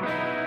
Bye.